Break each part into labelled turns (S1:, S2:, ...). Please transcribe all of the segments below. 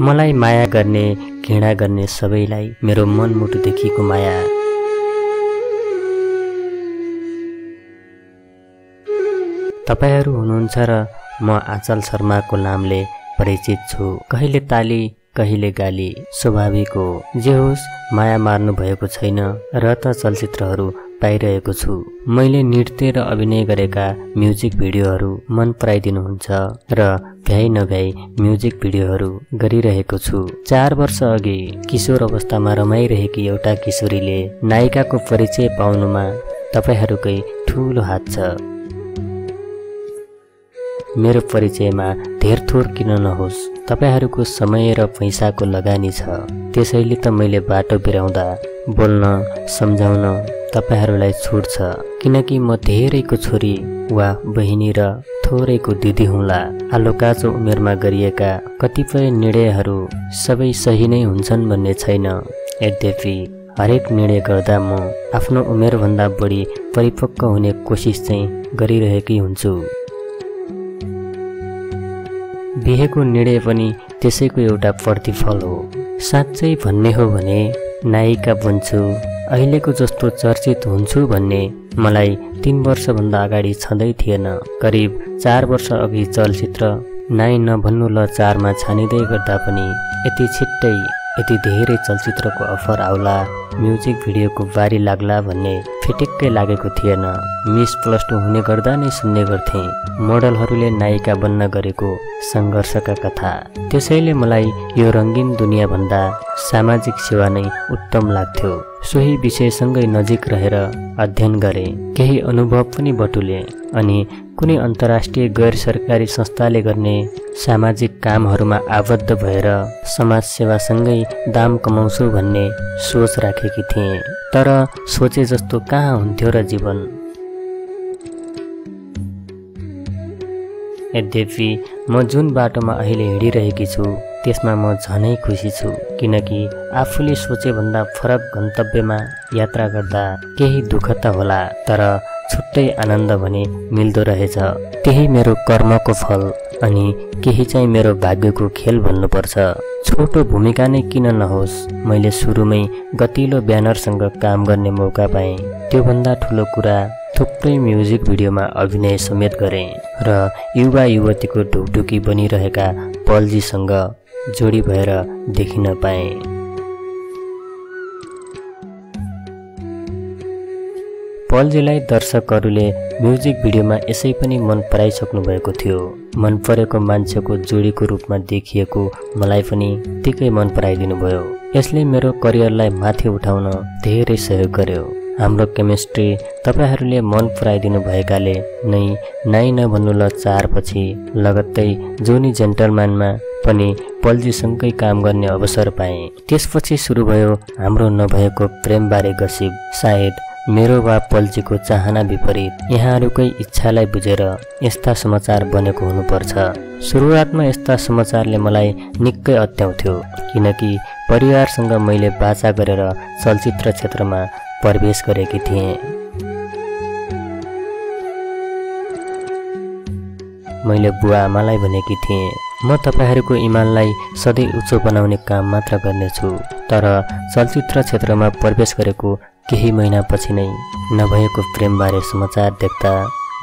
S1: मलाई माया गर्ने घृणा गर्ने सबैलाई मेरो मनमुटुदेखिको माया। तपाईँहरू हुनुहुन्छ र म आचल शर्माको नामले परिचित छु। कहिले ताली कहिले गाली स्वाभाविक हो। जे होस् माया मार्नु भएको छैन र त चलचित्रहरू पाइरहेको छु। मैले नृत्य र अभिनय गरेका म्युजिक भिडियोहरू मन पराइदिनुहुन्छ र भ्याइ नभ्याइ म्युजिक भिडियोहरू गरिरहेको छु। चार वर्ष अघि किशोर अवस्थामा रमाइरहेकी एउटा किशोरीले नायिकाको परिचय पाउनुमा तपाईँहरूकै ठुलो हात छ। मेरो परिचयमा धेर थोर किन नहोस् तपाईँहरूको समय र पैसाको लगानी छ। त्यसैले त मैले बाटो बिराउँदा बोल्न सम्झाउन तपाईँहरूलाई छुट छ। किनकि म धेरैको छोरी वा बहिनी र थोरैको दिदी हुँला। आलो काचो उमेरमा गरिएका कतिपय निर्णयहरू सबै सही नै हुन्छन् भन्ने छैन। यद्यपि हरेक निर्णय गर्दा म आफ्नो उमेरभन्दा बढी परिपक्व हुने कोसिस चाहिँ गरिरहेकै हुन्छु। बिहेको निर्णय पनि त्यसैको एउटा प्रतिफल हो। साँच्चै भन्ने हो भने नायिका बन्छु अहिलेको जस्तो चर्चित हुन्छु भन्ने मलाई तिन वर्षभन्दा अगाडि छँदै थिएन। करिब चार वर्ष अघि चलचित्र नाइ नभन्नु ल चारमा छानिँदै गर्दा पनि यति छिट्टै यति धेरै चलचित्रको अफर आउला। म्युजिक भिडियोको बारी लाग्ला भन्ने फिटिक्कै लागेको थिएन। मिस प्लस टू हुने गर्दा नै सुन्ने गर्थे। मोडलहरूले नायिका बन्न गरेको सङ्घर्षका कथा। त्यसैले मलाई यो रङ्गीन दुनियाँभन्दा सामाजिक सेवा नै उत्तम लाग्थ्यो। सोही विषयसँगै नजिक रहेर अध्ययन गरे। केही अनुभव पनि बटुले। अनि कुनै अन्तर्राष्ट्रिय गैर सरकारी संस्थाले गर्ने सामाजिक कामहरूमा आबद्ध भएर समाजसेवासँगै दाम कमाउँछु भन्ने सोच राखेकी थिएँ तर सोचे जस्तो कहाँ हुन्थ्यो र जीवन यद्यपि म जुन बाटोमा अहिले हिँडिरहेकी छु त्यसमा म झनै खुसी छु किनकि आफूले सोचेभन्दा फरक गन्तव्यमा यात्रा गर्दा केही दुःख त होला तर छुट्टै आनन्द भने मिल्दो रहेछ त्यही मेरो कर्मको फल अनि केही चाहिँ मेरो भाग्यको खेल भन्नुपर्छ छोटो भूमिका नै किन नहोस्? मैले सुरुमै गतिलो ब्यानरसँग काम गर्ने मौका पाएँ। त्योभन्दा ठुलो कुरा थुप्रै म्युजिक भिडियोमा अभिनय समेत गरेँ र युवा युवतीको ढुकढुकी बनिरहेका पलजीसँग जोडी भएर देखिन पाएँ। पलजीलाई दर्शकहरूले म्युजिक भिडियोमा यसै पनि मन पराइसक्नु भएको थियो। मन परेको मान्छेको जोडीको रूपमा देखिएको मलाई पनि त्यतिकै मन पराइदिनु भयो यसले मेरो करियरलाई माथि उठाउन धेरै सहयोग गर्यो। हाम्रो केमिस्ट्री तपाईँहरूले मन पराइदिनु भएकाले नै नाइ नभन्नु ल चारपछि लगत्तै जोनी जेन्टलम्यानमा पनि पल्जीसँगै काम गर्ने अवसर पाएँ। त्यसपछि सुरु भयो हाम्रो नभएको प्रेमबारे गसिब सायद मेरो वा पल्जीको चाहना विपरीत यहाँहरूकै इच्छालाई बुझेर यस्ता समाचार बनेको हुनुपर्छ। सुरुवातमा यस्ता समाचारले मलाई निकै अत्याउँथ्यो किनकि परिवारसँग मैले बाचा गरेर चलचित्र क्षेत्रमा प्रवेश गरेकी थिएँ। मैले बुवा आमालाई भनेकी थिएँ म तपाईँहरूको इमानलाई सधैँ उच्च बनाउने काम मात्र गर्नेछु। तर चलचित्र क्षेत्रमा प्रवेश गरेको केही महिनापछि नै नभएको प्रेमबारे समाचार देख्दा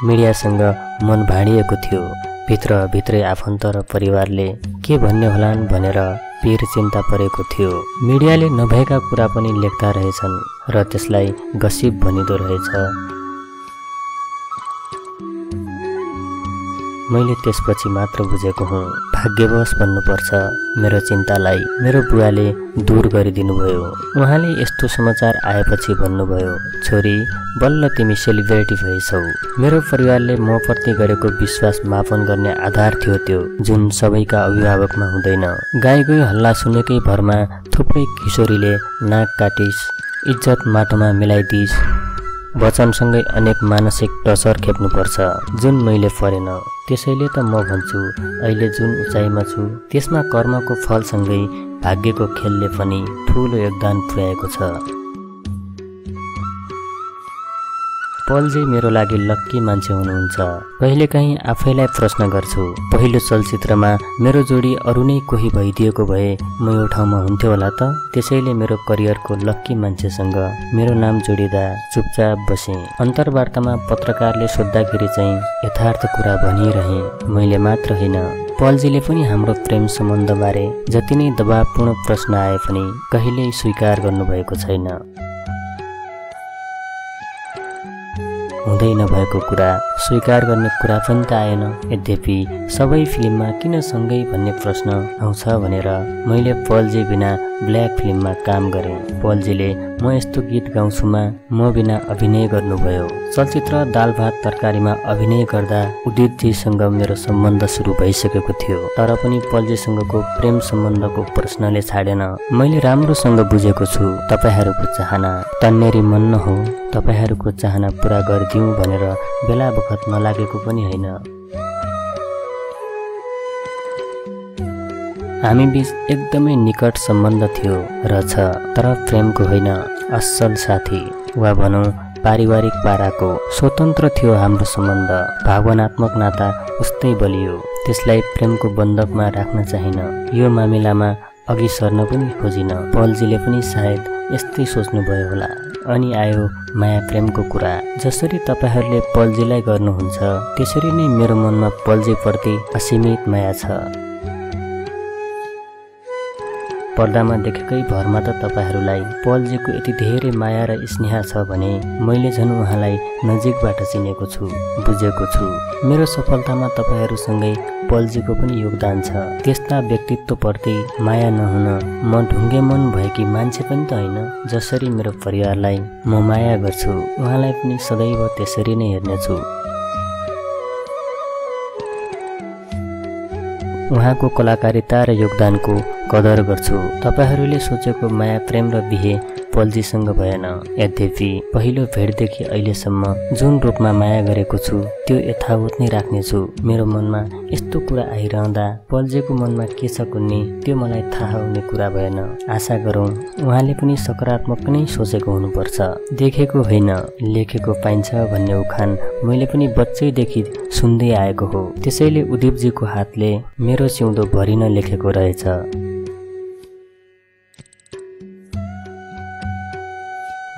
S1: मिडियासँग मन भाँडिएको थियो। भित्र भित्रै आफन्त र परिवारले के भन्ने होलान् भनेर पिर चिन्ता परेको थियो। मिडियाले नभएका कुरा पनि लेख्दा रहेछन् र त्यसलाई गसिब भनिँदो रहेछ। मैले त्यसपछि मात्र बुझेको हुँ। भाग्यवश भन्नुपर्छ मेरो चिन्तालाई मेरो बुवाले दूर गरिदिनु भयो उहाँले यस्तो समाचार आएपछि भन्नुभयो छोरी बल्ल तिमी सेलिब्रेटी भएछौ। मेरो परिवारले म प्रति गरेको विश्वास मापन गर्ने आधार थियो त्यो जुन सबैका अभिभावकमा हुँदैन। गाई गई हल्ला सुनेकै भरमा थुप्रै किशोरीले नाक काटिस इज्जत माटोमा मिलाइदिस। वचनसँगै अनेक मानसिक टसर खेप्नुपर्छ। जुन मैले परेन त्यसैले त म भन्छु अहिले जुन उचाइमा छु त्यसमा कर्मको फलसँगै भाग्यको खेलले पनि ठुलो योगदान पुर्याएको छ। पलजी मेरो लागि लक्की मान्छे हुनुहुन्छ। कहिलेकाहीँ आफैलाई प्रश्न गर्छु पहिलो चलचित्रमा मेरो जोडी अरू नै कोही भइदिएको भए म यो ठाउँमा हुन्थ्यो होला त? त्यसैले मेरो करियरको लक्की मान्छेसँग मेरो नाम जोडिँदा चुपचाप बसेँ। अन्तर्वार्तामा पत्रकारले सोद्धाखेरि चाहिँ यथार्थ कुरा भनिरहे मैले मात्र होइन पलजीले पनि हाम्रो प्रेम सम्बन्धबारे जति नै दबावपूर्ण प्रश्न आए पनि कहिल्यै स्वीकार गर्नुभएको छैन। हुँदै नभएको कुरा स्वीकार गर्ने कुरा पनि त आएन। यद्यपि सबै फिल्ममा किन सँगै भन्ने प्रश्न आउँछ भनेर मैले पलजी बिना ब्ल्याक फिल्ममा काम गरेँ। पलजीले म यस्तो गीत गाउँछुमा म बिना अभिनय गर्नुभयो। चलचित्र दाल भात तरकारीमा अभिनय गर्दा उदितजीसँग मेरो सम्बन्ध सुरु भइसकेको थियो। तर पनि पलजीसँगको प्रेम सम्बन्धको प्रश्नले छाडेन। मैले राम्रोसँग बुझेको छु तपाईँहरूको चाहना। तन्नेरी मन न हो तपाईँहरूको चाहना पुरा गरिदिउँ भनेर बेला बखत नलागेको पनि होइन। हामी बिच एकदमै निकट सम्बन्ध थियो र छ तर प्रेमको होइन असल साथी वा भनौँ पारिवारिक पाराको स्वतन्त्र थियो हाम्रो सम्बन्ध। भावनात्मक नाता उस्तै बलियो। त्यसलाई प्रेमको बन्धकमा राख्न चाहिन। यो मामिलामा अघि सर्न पनि खोजिन। पलजीले पनि सायद यस्तै सोच्नुभयो होला। अनि आयो माया प्रेमको कुरा। जसरी तपाईँहरूले पलजीलाई गर्नुहुन्छ त्यसरी नै मेरो मनमा पलजीप्रति असीमित माया छ। पर्दामा देखेकै भरमा त तपाईँहरूलाई पलजीको यति धेरै माया र स्नेह छ भने मैले झन् उहाँलाई नजिकबाट चिनेको छु बुझेको छु। मेरो सफलतामा तपाईँहरूसँगै पलजीको पनि योगदान छ। त्यस्ता व्यक्तित्वप्रति माया नहुन म ढुङ्गे मन भएकी मान्छे पनि त होइन जसरी मेरो परिवारलाई म माया गर्छु। उहाँलाई पनि सदैव त्यसरी नै हेर्नेछु। उहाँको कलाकारिता र योगदानको कदर गर्छु। तपाईँहरूले सोचेको माया प्रेम र बिहे पल्जीसँग भएन। यद्यपि पहिलो भेटदेखि अहिलेसम्म जुन रूपमा माया गरेको छु त्यो यथावत नै राख्नेछु मेरो मनमा यस्तो कुरा आइरहँदा पल्जेको मनमा के छ कुन्ने त्यो मलाई थाहा हुने कुरा भएन। आशा गरौँ उहाँले पनि सकारात्मक नै सोचेको हुनुपर्छ। देखेको होइन लेखेको पाइन्छ भन्ने उखान मैले पनि बच्चैदेखि सुन्दै आएको हो। त्यसैले उदीपजीको हातले मेरो सिउँदो भरिन लेखेको रहेछ।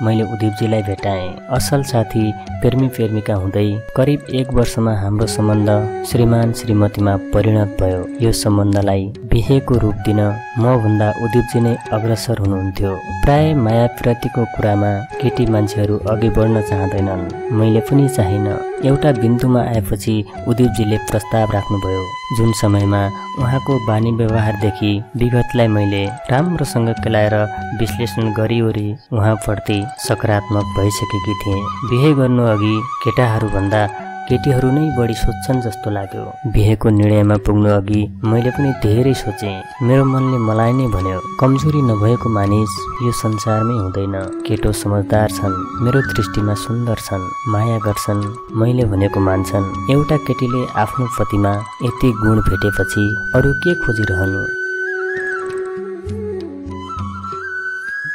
S1: मैले उदीपजीलाई भेटाएँ। असल साथी प्रेमी प्रेमिका हुँदै करिब एक वर्षमा हाम्रो सम्बन्ध श्रीमान श्रीमतीमा परिणत भयो। यो सम्बन्धलाई बिहेको रूप दिन मभन्दा उदीपजी नै अग्रसर हुनुहुन्थ्यो। प्राय माया प्रतिको कुरामा केटी मान्छेहरू अघि बढ्न चाहँदैनन्। मैले पनि चाहिन। एउटा बिन्दुमा आएपछि उदीपजीले प्रस्ताव राख्नुभयो। जुन समयमा उहाँको बानी व्यवहारदेखि विगतलाई मैले राम्रोसँग केलाएर विश्लेषण गरिवरी उहाँप्रति सकारात्मक भइसकेकी थिएँ। बिहे गर्नु अघि केटाहरूभन्दा केटीहरू नै बढी सोध्छन् जस्तो लाग्यो। बिहेको निर्णयमा पुग्नु अघि मैले पनि धेरै सोचेँ। मेरो मनले मलाई नै भन्यो कमजोरी नभएको मानिस यो संसारमै हुँदैन। केटो समझदार छन् मेरो दृष्टिमा सुन्दर छन् माया गर्छन् मैले भनेको मान्छन्। एउटा केटीले आफ्नो पतिमा यति गुण भेटेपछि अरू के खोजिरहनु?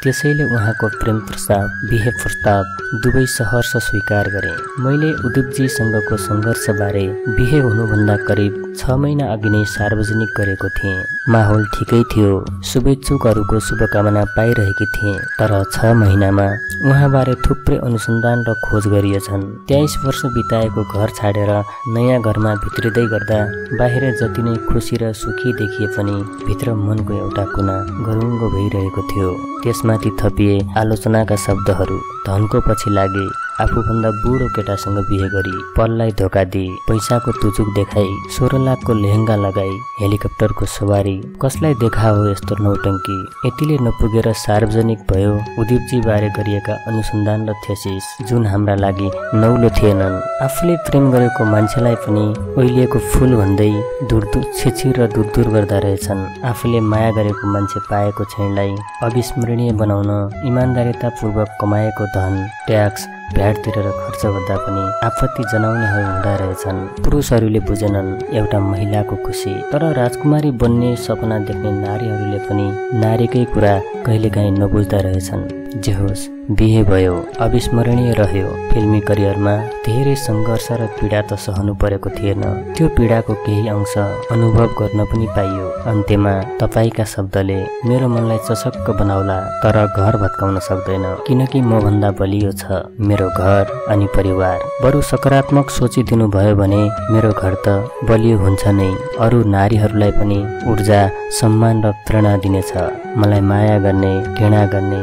S1: त्यसैले उहाँको प्रेम प्रस्ताव बिहे प्रस्ताव दुवै सहर्ष स्वीकार गरे। मैले उदीपजीसँगको सङ्घर्षबारे बिहे हुनुभन्दा करिब छ महिना अघि नै सार्वजनिक गरेको थिएँ। माहौल ठिकै थियो। शुभेच्छुकहरूको शुभकामना पाइरहेकी थिएँ। तर छ महिनामा उहाँबारे थुप्रै अनुसन्धान र खोज गरिएछन्। तेइस वर्ष बिताएको घर छाडेर नयाँ घरमा भित्रिँदै गर्दा बाहिर जति नै खुसी र सुखी देखिए पनि भित्र मनको एउटा कुना गरुङ्गो भइरहेको थियो। त्यसमा माथि थपिए आलोचनाका शब्दहरू। धनको पछि लागे। आफूभन्दा बुढो केटासँग बिहे गरी पललाई धोका दिए पैसाको तुचुक देखाई सोह्र लाखको लेहेङ्गा लगाई हेलिकप्टरको सवारी कसलाई देखा हो यस्तो नौटङ्की? यतिले नपुगेर सार्वजनिक भयो उदीपजी बारे गरिएका अनुसन्धान र थेसिस जुन हाम्रा लागि नौलो थिएनन्। आफूले प्रेम गरेको मान्छेलाई पनि ओइलिएको फुल भन्दै दुर्दुर छिछि र दुरदुर गर्दा रहेछन्। आफूले माया गरेको मान्छे पाएको क्षणलाई अविस्मरणीय बनाउन इमान्दारितापूर्वक कमाएको धन ट्याक्स भ्याट तिरेर खर्च गर्दा पनि आपत्ति जनाउनेहरू हुँदा रहेछन्। पुरुषहरूले बुझेनन् एउटा महिलाको खुसी। तर राजकुमारी बन्ने सपना देख्ने नारीहरूले पनि नारीकै कुरा कहिलेकाहीँ नबुझ्दा रहेछन्। जे होस् बिहे भयो अविस्मरणीय रह्यो फिल्मी करियरमा धेरै सङ्घर्ष र पीडा त सहनु परेको थिएन। त्यो पीडाको केही अंश अनुभव गर्न पनि पाइयो। अन्त्यमा तपाईँका शब्दले मेरो मनलाई चसक्क बनाउला तर घर भत्काउन सक्दैन। किनकि मभन्दा बलियो छ मेरो घर अनि परिवार। बरु सकारात्मक सोचिदिनु भयो भने मेरो घर त बलियो हुन्छ नै। अरू नारीहरूलाई पनि ऊर्जा सम्मान र प्रेरणा दिनेछ। मलाई माया गर्ने घृणा गर्ने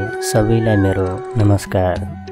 S1: सबैलाई मेरो नमस्कार।